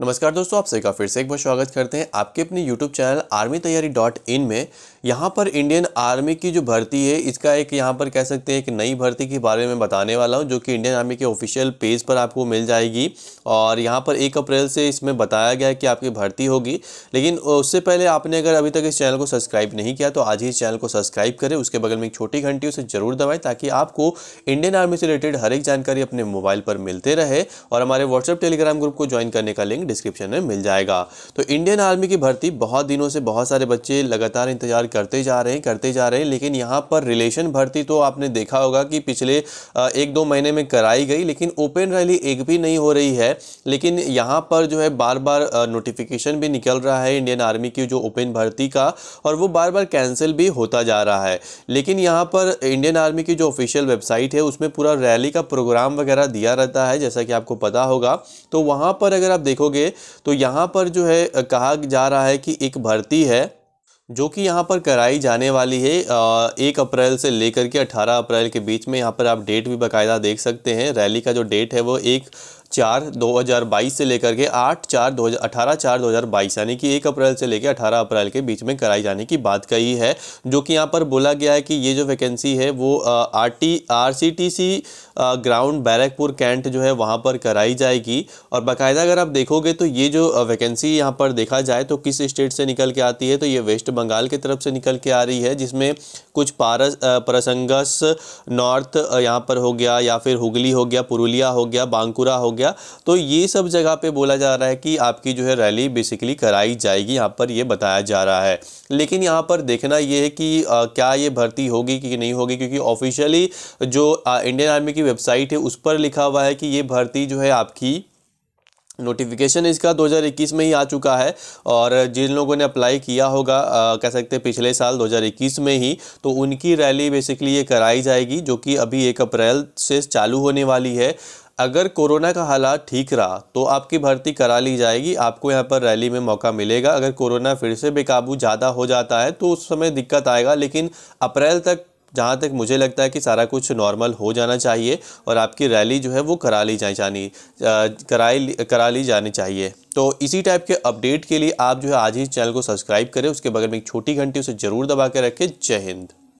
नमस्कार दोस्तों, आप सभी का फिर से एक बार स्वागत करते हैं आपके अपने YouTube channel army Taiyari dot in में। यहाँ पर इंडियन आर्मी की जो भर्ती है, इसका एक यहाँ पर कह सकते हैं एक नई भर्ती के बारे में बताने वाला हूँ, जो कि इंडियन आर्मी के ऑफिशियल पेज पर आपको मिल जाएगी। और यहाँ पर एक अप्रैल से इसमें बताया गया है कि आपकी भर्ती होगी, लेकिन उससे पहले आपने अगर अभी तक इस चैनल को सब्सक्राइब नहीं किया तो आज ही इस चैनल को सब्सक्राइब करें, उसके बगल में एक छोटी घंटी उसे ज़रूर दबाएँ, ताकि आपको इंडियन आर्मी से रिलेटेड हर एक जानकारी अपने मोबाइल पर मिलते रहे। और हमारे व्हाट्सएप टेलीग्राम ग्रुप को ज्वाइन करने का लिंक डिस्क्रिप्शन में मिल जाएगा। तो इंडियन आर्मी की भर्ती बहुत दिनों से बहुत सारे बच्चे लगातार इंतज़ार करते जा रहे हैं, करते जा रहे हैं, लेकिन यहाँ पर रिलेशन भर्ती तो आपने देखा होगा कि पिछले एक दो महीने में कराई गई, लेकिन ओपन रैली एक भी नहीं हो रही है। लेकिन यहाँ पर जो है बार बार नोटिफिकेशन भी निकल रहा है इंडियन आर्मी की जो ओपन भर्ती का, और वो बार बार कैंसिल भी होता जा रहा है। लेकिन यहाँ पर इंडियन आर्मी की जो ऑफिशियल वेबसाइट है, उसमें पूरा रैली का प्रोग्राम वगैरह दिया रहता है, जैसा कि आपको पता होगा। तो वहाँ पर अगर आप देखोगे तो यहाँ पर जो है कहा जा रहा है कि एक भर्ती है, जो कि यहाँ पर कराई जाने वाली है एक अप्रैल से लेकर के अठारह अप्रैल के बीच में यहाँ पर आप डेट भी बाकायदा देख सकते हैं, रैली का जो डेट है वो एक चार 2022 से लेकर के आठ, चार दो हज़ार, अठारह, चार दो हज़ार बाईस, यानी कि एक अप्रैल से लेकर अठारह अप्रैल के बीच में कराई जाने की बात कही है, जो कि यहाँ पर बोला गया है कि ये जो वैकेंसी है वो R T R C T C ground Barrackpore cantt जो है वहाँ पर कराई जाएगी। और बाकायदा अगर आप देखोगे तो ये जो वैकेंसी यहाँ पर देखा जाए तो किस स्टेट से निकल के आती है तो ये वेस्ट बंगाल की तरफ़ से निकल के आ रही है, जिसमें कुछ पारस प्रसंगस, नॉर्थ यहाँ पर हो गया, या फिर हुगली हो गया, पुरुलिया हो गया, बांकुरा हो गया। तो ये सब जगह पे बोला जा रहा है कि आपकी जो है रैली बेसिकली कराई जाएगी यहाँ पर ये बताया जा रहा है। लेकिन यहाँ पर देखना ये है कि आ, क्या ये भर्ती होगी कि नहीं होगी क्योंकि ऑफिशियली जो आ, इंडियन आर्मी की वेबसाइट है उस पर लिखा हुआ है कि ये भर्ती जो है आपकी नोटिफिकेशन इसका 2021 में ही आ चुका है। और जिन लोगों ने अप्लाई किया होगा आ, कह सकते हैं पिछले साल 2021 में ही तो उनकी रैली बेसिकली ये कराई जाएगी जो कि अभी एक अप्रैल से चालू होने वाली है। अगर कोरोना का हालात ठीक रहा तो आपकी भर्ती करा ली जाएगी। आपको यहाँ पर रैली में मौका मिलेगा। अगर कोरोना फिर से बेकाबू ज़्यादा हो जाता है तो उस समय दिक्कत आएगा, लेकिन अप्रैल तक, जहाँ तक मुझे लगता है कि सारा कुछ नॉर्मल हो जाना चाहिए और आपकी रैली जो है वो करा ली जाए जानी कराई करा ली जानी चाहिए। तो इसी टाइप के अपडेट के लिए आप जो है आज ही चैनल को सब्सक्राइब करें, उसके बगल में एक छोटी घंटी उसे ज़रूर दबा के रखें। जय हिंद।